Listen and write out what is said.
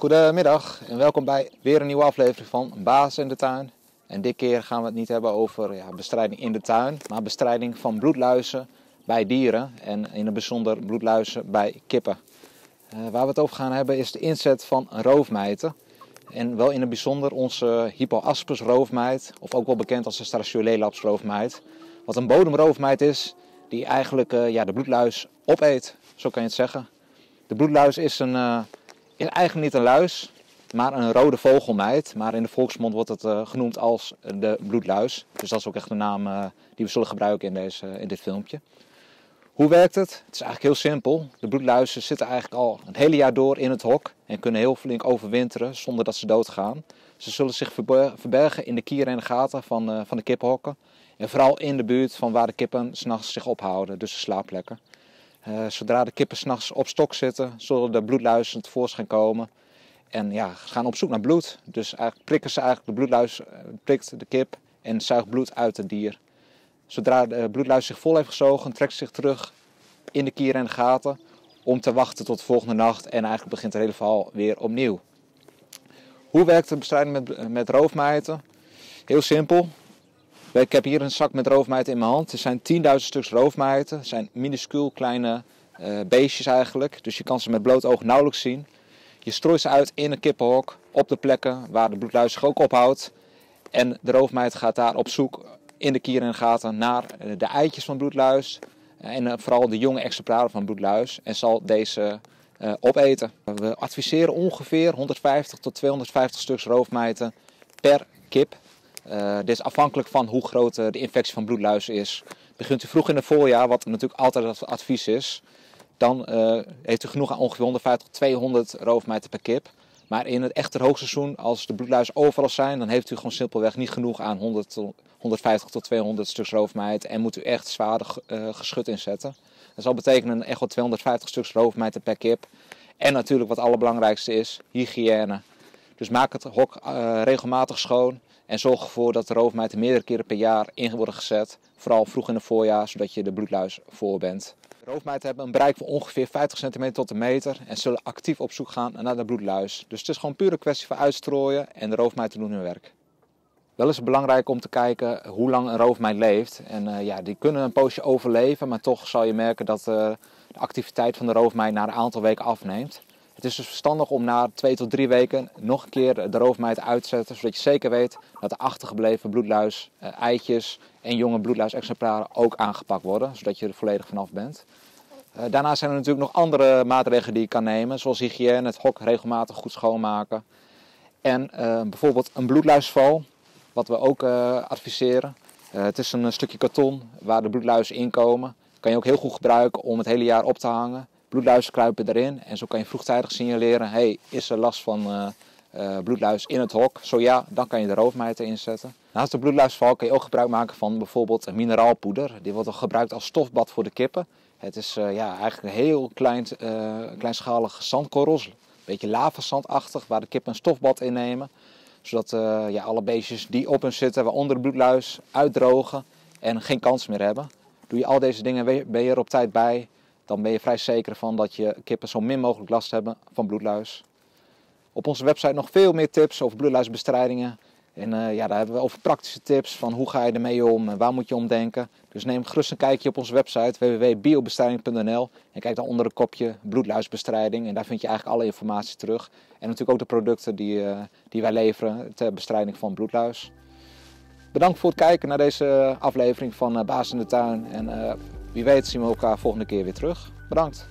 Goedemiddag en welkom bij weer een nieuwe aflevering van Baas in de Tuin. En dit keer gaan we het niet hebben over ja, bestrijding in de tuin, maar bestrijding van bloedluizen bij dieren en in het bijzonder bloedluizen bij kippen. Uh, waar we het over gaan hebben is de inzet van roofmijten. En wel in het bijzonder onze Hippoaspis roofmijt, of ook wel bekend als de Stratiolelaps roofmijt. Wat een bodemroofmijt is, die eigenlijk uh, ja, de bloedluis opeet, zo kan je het zeggen. De bloedluis is, een, uh, is eigenlijk niet een luis, maar een rode vogelmijt. Maar in de volksmond wordt het uh, genoemd als de bloedluis. Dus dat is ook echt de naam die we zullen gebruiken in, deze, in dit filmpje. Hoe werkt het? Het is eigenlijk heel simpel. De bloedluizen zitten eigenlijk al het hele jaar door in het hok en kunnen heel flink overwinteren zonder dat ze doodgaan. Ze zullen zich verbergen in de kieren en de gaten van, van de kippenhokken. En vooral in de buurt van waar de kippen s'nachts zich ophouden, dus de slaapplekken. Uh, zodra de kippen s'nachts op stok zitten, zullen de bloedluizen tevoorschijn komen. En ja, gaan op zoek naar bloed. Dus eigenlijk prikken ze eigenlijk de bloedluis, prikt de kip en zuigt bloed uit het dier. Zodra de bloedluis zich vol heeft gezogen, trekt ze zich terug in de kieren en de gaten om te wachten tot de volgende nacht en eigenlijk begint het hele verhaal weer opnieuw. Hoe werkt de bestrijding met, met roofmijten? Heel simpel. Ik heb hier een zak met roofmijten in mijn hand. Er zijn 10.000 stuks roofmijten. Het zijn minuscuul kleine uh, beestjes eigenlijk. Dus je kan ze met bloot oog nauwelijks zien. Je strooit ze uit in een kippenhok op de plekken waar de bloedluis zich ook ophoudt. En de roofmijt gaat daar op zoek in de kieren en gaten naar de eitjes van bloedluis. En vooral de jonge exemplaren van bloedluis. En zal deze opeten. We adviseren ongeveer 150 tot 250 stuks roofmijten per kip. Uh, dit is afhankelijk van hoe groot de infectie van bloedluis is. Begint u vroeg in het voorjaar, wat natuurlijk altijd het advies is, dan uh, heeft u genoeg aan ongeveer 150 tot 200 roofmijten per kip. Maar in het echte hoogseizoen, als de bloedluis overal zijn, dan heeft u gewoon simpelweg niet genoeg aan 100, 150 tot 200 stuks roofmijten en moet u echt zware uh, geschut inzetten. Dat zal betekenen echt wel 250 stuks roofmijten per kip. En natuurlijk wat allerbelangrijkste is, hygiëne. Dus maak het hok regelmatig schoon en zorg ervoor dat de roofmijten meerdere keren per jaar in worden gezet. Vooral vroeg in het voorjaar, zodat je de bloedluis voor bent. De roofmijten hebben een bereik van ongeveer 50 cm tot een meter en zullen actief op zoek gaan naar de bloedluis. Dus het is gewoon puur een kwestie van uitstrooien en de roofmijten doen hun werk. Wel is het belangrijk om te kijken hoe lang een roofmijt leeft. En uh, ja, die kunnen een poosje overleven, maar toch zal je merken dat uh, de activiteit van de roofmijt na een aantal weken afneemt. Het is dus verstandig om na twee tot drie weken nog een keer de roofmijt uit te zetten, zodat je zeker weet dat de achtergebleven bloedluis, uh, eitjes en jonge bloedluisexemplaren ook aangepakt worden, zodat je er volledig vanaf bent. Uh, daarnaast zijn er natuurlijk nog andere maatregelen die je kan nemen, zoals hygiëne, het hok regelmatig goed schoonmaken. En uh, bijvoorbeeld een bloedluisval, wat we ook adviseren. het is een stukje karton waar de bloedluizen in komen. Kan je ook heel goed gebruiken om het hele jaar op te hangen. Bloedluizen kruipen erin en zo kan je vroegtijdig signaleren: hey, is er last van uh, uh, bloedluis in het hok? Zo ja, dan kan je de roofmijten inzetten. Naast de bloedluisval kun je ook gebruik maken van bijvoorbeeld een mineraalpoeder. Die wordt gebruikt als stofbad voor de kippen. Het is uh, ja, eigenlijk een heel klein, kleinschalige zandkorrels, een beetje lavazandachtig, waar de kippen een stofbad in nemen. Zodat ja, alle beestjes die op hen zitten, waaronder de bloedluis, uitdrogen en geen kans meer hebben. Doe je al deze dingen, ben je er op tijd bij dan ben je vrij zeker van dat je kippen zo min mogelijk last hebben van bloedluis. Op onze website nog veel meer tips over bloedluisbestrijdingen. En uh, ja, daar hebben we over praktische tips van hoe ga je ermee om en waar moet je om denken. Dus neem gerust een kijkje op onze website www.biobestrijding.nl en kijk dan onder het kopje bloedluisbestrijding. En daar vind je eigenlijk alle informatie terug. En natuurlijk ook de producten die, uh, die wij leveren ter bestrijding van bloedluis. Bedankt voor het kijken naar deze aflevering van Baas in de Tuin. En wie weet zien we elkaar volgende keer weer terug. Bedankt.